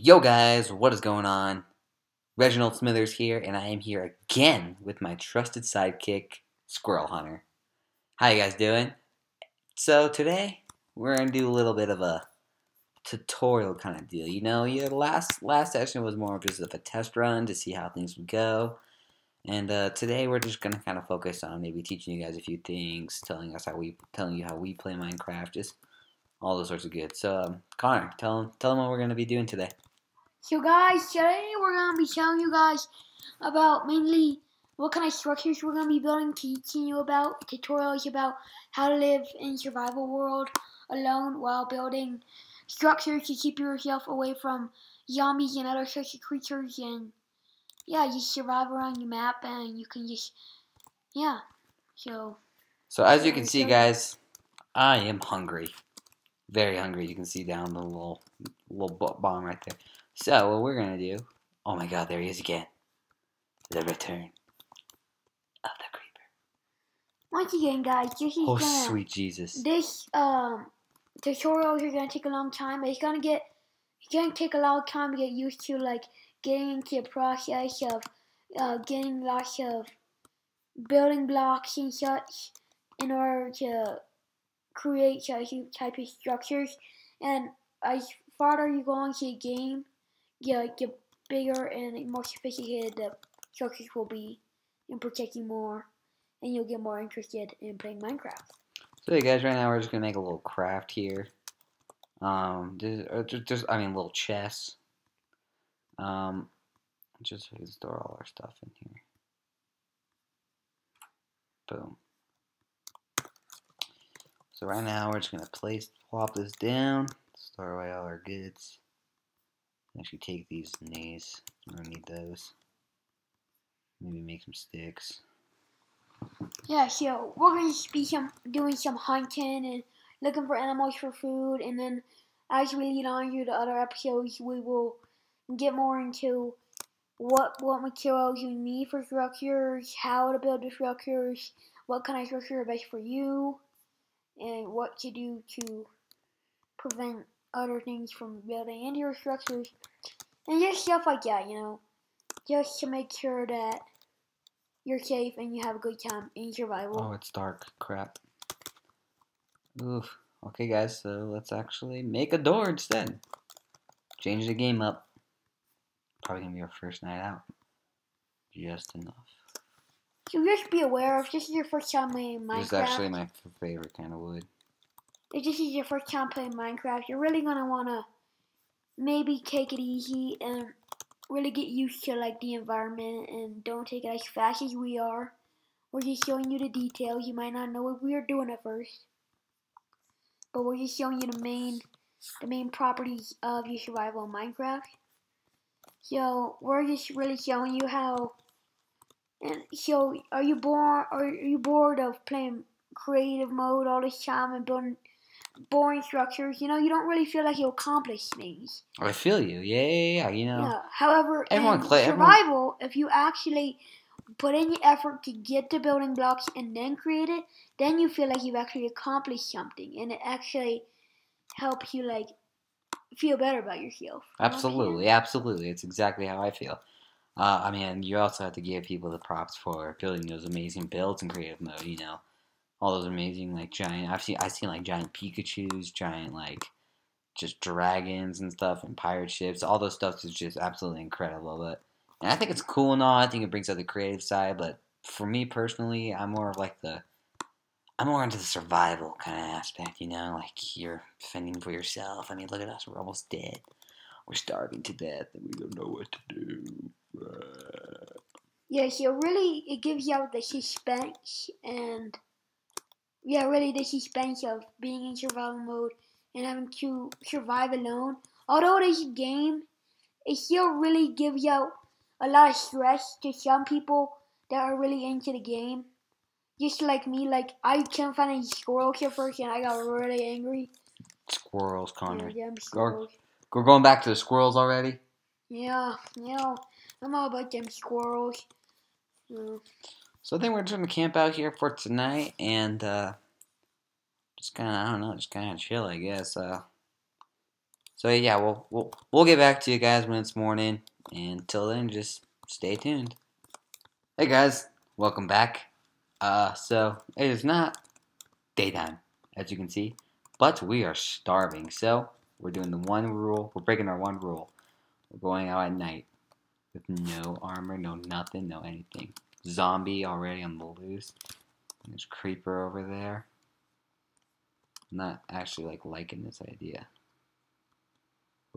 Yo, guys, what is going on? Reginold Smithers here, and I am here again with my trusted sidekick, Squirrel Hunter. How you guys doing? So today we're gonna do a little bit of a tutorial kind of deal. You know, your last last session was more of just of a test run to see how things would go, and uh, today we're just gonna kind of focus on maybe teaching you guys a few things, telling us how we, telling you how we play Minecraft, just all those sorts of good. So, um, Connor, tell them, tell them what we're gonna be doing today. So guys, today we're going to be telling you guys about mainly what kind of structures we're going to be building, teaching you about tutorials about how to live in survival world alone while building structures to keep yourself away from zombies and other such creatures and yeah, you survive around your map and you can just yeah. So So as you can see guys, I am hungry. Very hungry. You can see down the little little bomb right there. So what we're gonna do? Oh my God, there he is again. The return of the creeper. once again, guys, this is Oh gonna sweet Jesus! this um tutorial is gonna take a long time. It's gonna get it's gonna take a long time to get used to like getting into the process of uh, getting lots of building blocks and such in order to create such type of structures. And as farther you go into the game, yeah, get bigger and more sophisticated the structures will be and protecting more, and you'll get more interested in playing Minecraft. So hey guys, right now we're just gonna make a little craft here. Um, just, uh, just, I mean, little chest. Um, just so we can store all our stuff in here. Boom. So right now we're just gonna place, plop this down, store away all our goods. Actually take these these. We're gonna need those. Maybe make some sticks. Yeah, so we're going to be some, doing some hunting and looking for animals for food, and then as we lead on to the other episodes, we will get more into what what materials you need for structures, how to build the structures, what kind of structure are best for you, and what to do to prevent other things from building into your structures, and just stuff like that, you know, just to make sure that you're safe and you have a good time in survival. Oh, it's dark. Crap. Oof. Okay, guys, so let's actually make a door instead. Change the game up. Probably gonna be our first night out. Just enough. So just be aware if this is your first time playing Minecraft. This is actually my favorite kind of wood. If this is your first time playing Minecraft, you're really gonna wanna maybe take it easy and really get used to like the environment and don't take it as fast as we are. We're just showing you the details. You might not know what we are doing at first. But we're just showing you the main the main properties of your survival in Minecraft. So we're just really showing you how and so are you bored are you bored of playing creative mode all this time and building boring structures? You know, you don't really feel like you accomplish things. I feel you. Yeah, yeah, yeah. You know. Yeah. However, Everyone in cla- everyone- survival, if you actually put in the effort to get the building blocks and then create it, then you feel like you've actually accomplished something, and it actually helps you like feel better about yourself. You know what I'm saying? Absolutely, absolutely. It's exactly how I feel. Uh, I mean, you also have to give people the props for building those amazing builds in creative mode. You know, all those amazing like giant. I've seen I've seen like giant Pikachu's, giant like just dragons and stuff, and pirate ships. All those stuff is just absolutely incredible. But and I think it's cool and all. I think it brings out the creative side. But for me personally, I'm more of like the I'm more into the survival kind of aspect. You know, like you're fending for yourself. I mean, look at us. We're almost dead. We're starving to death, and we don't know what to do. Yeah, so really, it gives you the suspense and yeah, really the suspense of being in survival mode and having to survive alone. Although this game, it still really gives you out a lot of stress to some people that are really into the game. Just like me, like I couldn't find any squirrels here first, and I got really angry. Squirrels, Connor. Yeah, squirrels. We're going back to the squirrels already. Yeah, yeah, I'm all about them squirrels. Mm. So I think we're just gonna camp out here for tonight, and uh, just kind of I don't know, just kind of chill, I guess. Uh, So yeah, we'll we'll we'll get back to you guys when it's morning. And until then, just stay tuned. Hey guys, welcome back. Uh, so it is not daytime, as you can see, but we are starving. So we're doing the one rule. We're breaking our one rule. We're going out at night with no armor, no nothing, no anything. Zombie already on the loose. There's creeper over there. I'm not actually like liking this idea.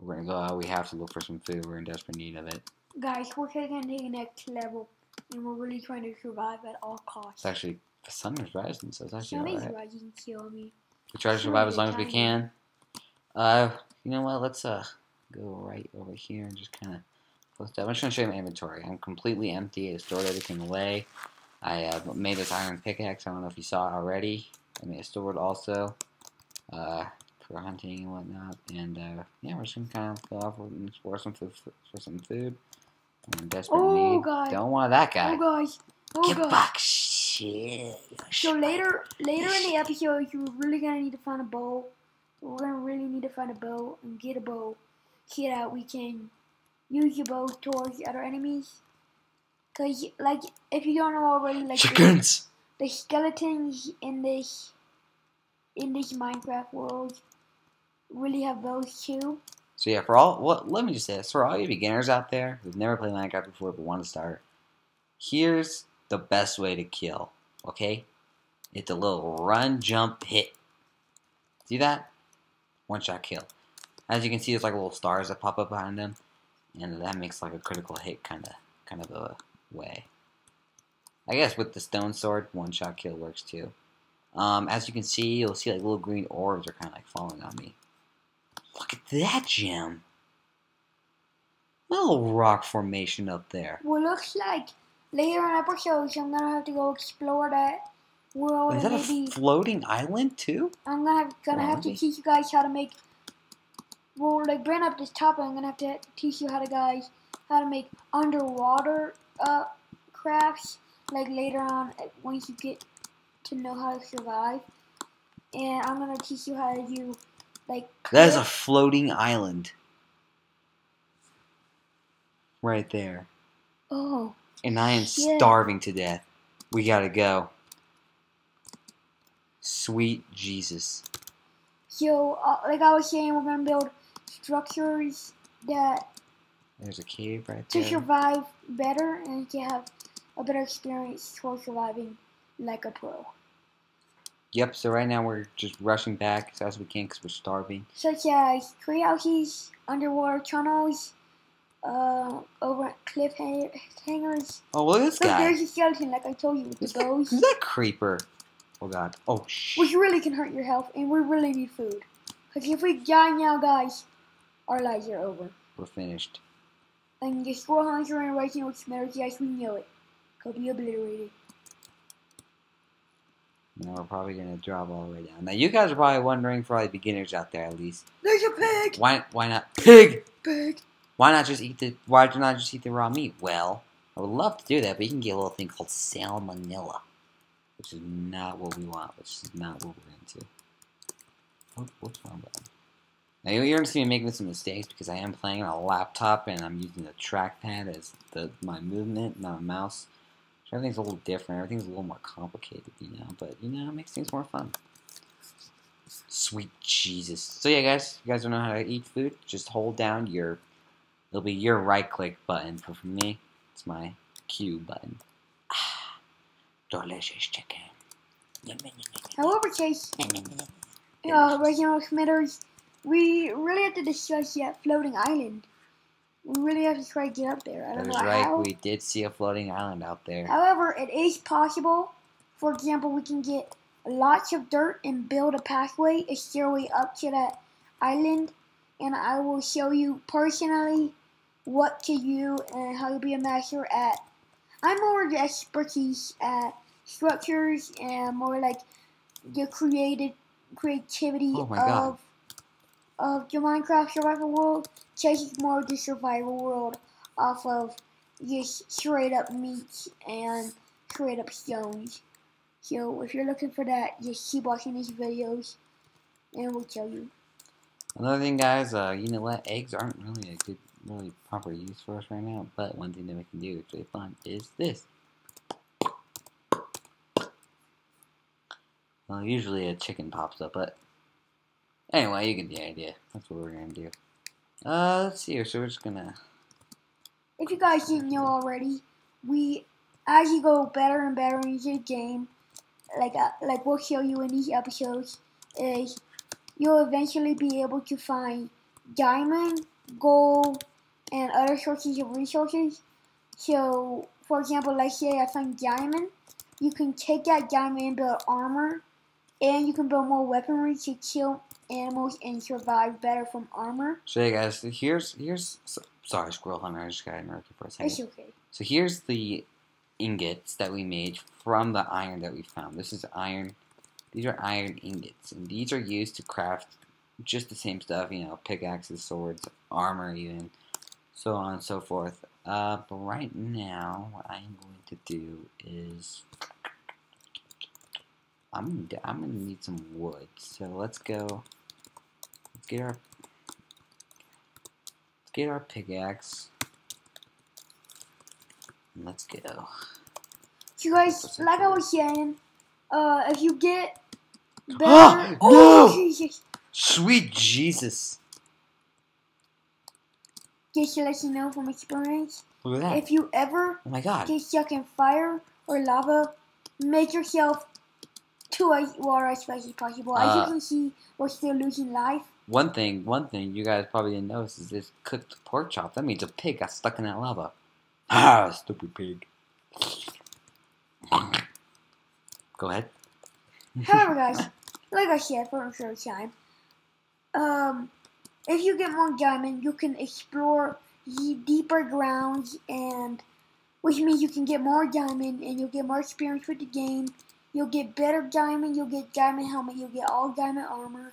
We're gonna go out. We have to look for some food. We're in desperate need of it. Guys, we're taking the next level, and we're really trying to survive at all costs. It's actually the sun is rising, so it's actually Sun is rising, kill me. We try to survive as long as we can. Uh, you know what? Let's uh go right over here and just kind of up. I'm just gonna show you my inventory. I'm completely empty. I stored everything away. I uh, made this iron pickaxe. I don't know if you saw it already. I made a sword also uh, for hunting and whatnot. And uh, yeah, we're just gonna kind of go off and explore some food for some food. I'm desperate Oh, need. God. Don't want that guy. Oh guys, oh Get back, shit. So later, later in the episode, you're really gonna need to find a bow. We're gonna really need to find a bow and get a bow, so that we can use your bow towards other enemies. Cause like if you don't know already, like the, Chickens. the skeletons in this in this Minecraft world really have bows too. So yeah, for all well, let me just say this for all you beginners out there who've never played Minecraft before but want to start. Here's the best way to kill. Okay, it's a little run, jump, hit. See that? One shot kill. As you can see, there's like little stars that pop up behind them, and that makes like a critical hit kind of kind of a way. I guess with the stone sword, one shot kill works too. Um, as you can see, you'll see like little green orbs are kind of like falling on me. Look at that gem. Little rock formation up there. Well, looks like later in episodes I'm gonna have to go explore that world Is that a floating island too? I'm gonna have, gonna have to teach you guys how to make. Well, like bring up this topic, I'm gonna have to teach you how to guys how to make underwater uh crafts. Like later on, uh, once you get to know how to survive, and I'm gonna teach you how to do like. That is a floating island. Right there. oh And I am starving to death. We gotta go. Sweet Jesus. so uh, like I was saying, we're gonna build structures that There's a cave right there to there. survive better and to have a better experience for surviving like a pro. Yep, so right now we're just rushing back as fast as we can because we're starving. such as tree houses, underwater tunnels, uh, over cliff hangers. Oh, look at this Look, guy. there's a skeleton, like I told you, with Who's the that, bows, who's that creeper? Oh god. Oh shh. which really can hurt your health, and we really need food. Because if we die now, guys, our lives are over. We're finished. And the Squirrel Hunter and Reginold Smithers, yes, we know it. Could be obliterated. Now we're probably gonna drop all the way down. Now you guys are probably wondering, for all the beginners out there at least, There's a pig! why why not pig? Pig! Why not just eat the why do not just eat the raw meat? Well, I would love to do that, but you can get a little thing called salmonella, which is not what we want. Which is not what we're into. Oh, what, what's wrong button? Now you're gonna see me making some mistakes because I am playing on a laptop and I'm using the trackpad as the my movement, not a mouse. Everything's a little different. Everything's a little more complicated, you know. But you know, it makes things more fun. Sweet Jesus. So yeah, guys, you guys don't know how to eat food? Just hold down your. It'll be your right click button. For, for me, it's my Q button. Ah, delicious chicken. However, Chase, yum, yum, yum, yum. Reginold Smithers, we really have to discuss that floating island. We really have to try to get up there. I don't know right. how. We did see a floating island out there. However, it is possible. For example, we can get lots of dirt and build a pathway, a stairway up to that island, and I will show you personally what to do and how to be a master at. I'm more the expertise at structures and more like the creative creativity Oh my God. Of the Minecraft survival world. Chase is more the survival world off of just straight up meat and straight up stones. So if you're looking for that, just keep watching these videos and we'll tell you. Another thing, guys, uh, you know what? Eggs aren't really a good, really proper use for us right now. But one thing that we can do, it's really fun, is this. Well, usually a chicken pops up, but anyway, you get the idea. That's what we're gonna do. Uh, let's see here. So we're just gonna. If you guys didn't know already, we as you go better and better in the game, like uh, like we'll show you in these episodes, is you'll eventually be able to find diamond, gold, and other sources of resources. So, for example, let's say I find diamond, you can take that diamond and build armor, and you can build more weaponry to kill animals and survive better from armor. So yeah, guys, here's here's sorry, squirrel hunter. I just got interrupted for a second. It's okay. So here's the ingots that we made from the iron that we found. This is iron. These are iron ingots, and these are used to craft just the same stuff. You know, pickaxes, swords, armor, even so on and so forth. Uh, but right now, what I'm going to do is I'm gonna, I'm gonna need some wood. So let's go. Get our get our pickaxe. Let's go. So guys, like I was saying, uh, if you get better, no! oh Jesus! Sweet Jesus! Just to let you know from experience, Look at that! if you ever oh my God! get stuck in fire or lava, make yourself to as water as fast as possible. As Uh, you can see, we're still losing life. One thing, one thing you guys probably didn't notice is this cooked pork chop. That means a pig got stuck in that lava. Ah, stupid pig. Go ahead. However, guys, like I said for a short time, um, if you get more diamond, you can explore deeper grounds, and which means you can get more diamond, and you'll get more experience with the game. You'll get better diamond. You'll get diamond helmet. You'll get all diamond armor.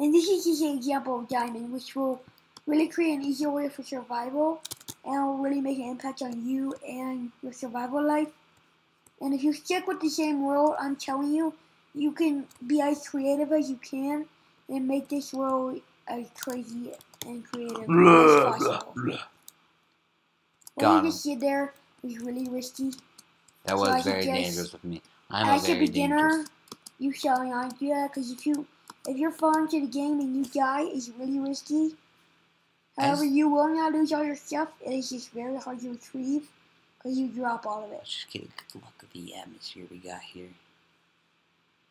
And this is just an example of diamond, which will really create an easier way for survival, and will really make an impact on you and your survival life. And if you stick with the same world, I'm telling you, you can be as creative as you can and make this world as crazy and creative as possible. When Got you 'em. just sit there, it's really risky. That So I was very suggest- dangerous with me. I'm a As a very beginner, dangerous. you shall not do that because if you if you're falling to the game and you die, it's really risky. However, As- you will not lose all your stuff. It is just very hard to retrieve because you drop all of it. Just get a good look at the atmosphere we got here.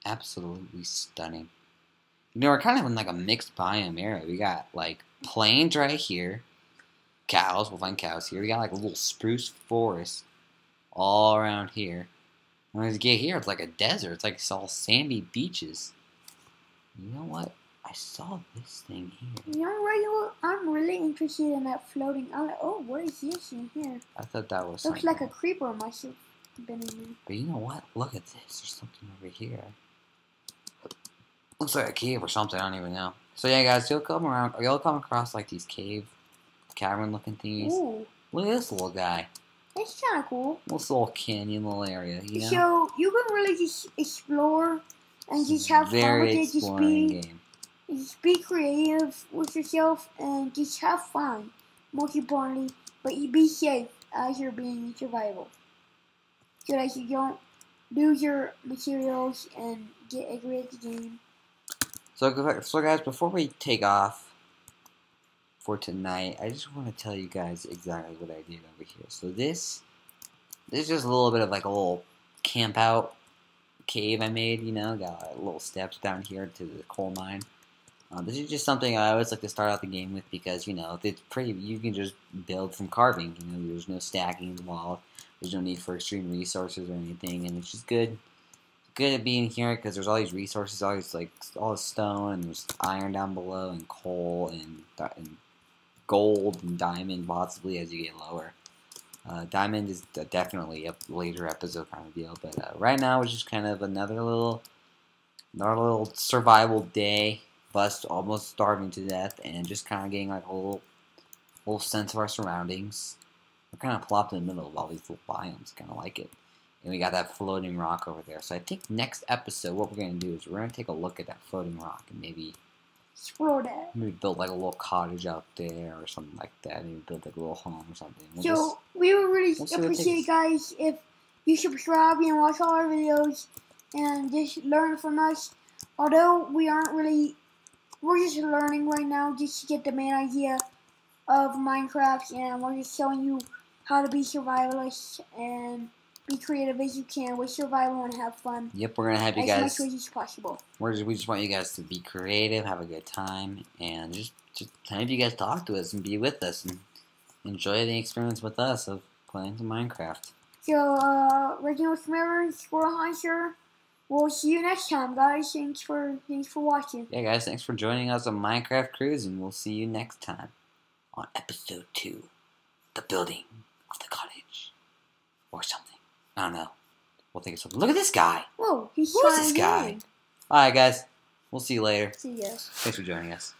Absolutely stunning. You know, we're kind of in like a mixed biome area. We got like plains right here, cows. We'll find cows here. We got like a little spruce forest all around here. And when we get here, it's like a desert. It's like it's all sandy beaches. You know what? I saw this thing here. You know, Rachel, I'm really interested in that floating island. Oh, what is this in here? I thought that was Looks like a creeper must have been in there. But you know what? Look at this. There's something over here. Looks like a cave or something. I don't even know. So yeah, guys, you'll come around. You'll come across like these cave, cavern-looking thingies. Ooh, Look at this little guy. It's kind of cool. This little canyon, little area. You know, So you can really just explore and just have fun with it. Just be, game. just be creative with yourself and just have fun. Most importantly, but you be safe as you're being in survival, so that you don't lose your materials and get angry at the game. So, so guys, before we take off for tonight, I just want to tell you guys exactly what I did over here. So this, this is just a little bit of like a little camp out cave I made. You know, got little steps down here to the coal mine. Uh, this is just something I always like to start out the game with because you know it's pretty. You can just build from carving. You know, there's no stacking involved. There's no need for extreme resources or anything, and it's just good good at being here because there's all these resources, all these like all this stone and there's iron down below and coal and, and gold and diamond possibly as you get lower. Uh, diamond is definitely a later episode kind of deal, but uh, right now it's just kind of another little, another little survival day. Bust almost starving to death and just kind of getting like a little, little sense of our surroundings. We're kind of plopped in the middle of all these little biomes, kind of like it. And we got that floating rock over there. So I think next episode, what we're going to do is we're going to take a look at that floating rock and maybe. Maybe build like a little cottage out there or something like that. Maybe build like a little home or something. We'll So just- we would really we'll see what it appreciate guys if you subscribe and watch all our videos and just learn from us. Although we aren't really, we're just learning right now just to get the main idea of Minecraft, and we're just showing you how to be survivalists and be creative as you can with survival and have fun yep, we're gonna have you as guys. As much as possible. We're just, we just want you guys to be creative, have a good time, and just just have you guys talk to us and be with us and enjoy the experience with us of playing some Minecraft. So, uh, Reginold Smith, Squirrel Hunter. We'll see you next time, guys. Thanks for thanks for watching. Yeah, guys, thanks for joining us on Minecraft Cruise, and we'll see you next time on episode two, the building of the cottage, or something. I don't know. We'll think of something. Look at this guy. Whoa, he's Who is this guy? All right, guys. We'll see you later. See you guys. Thanks for joining us.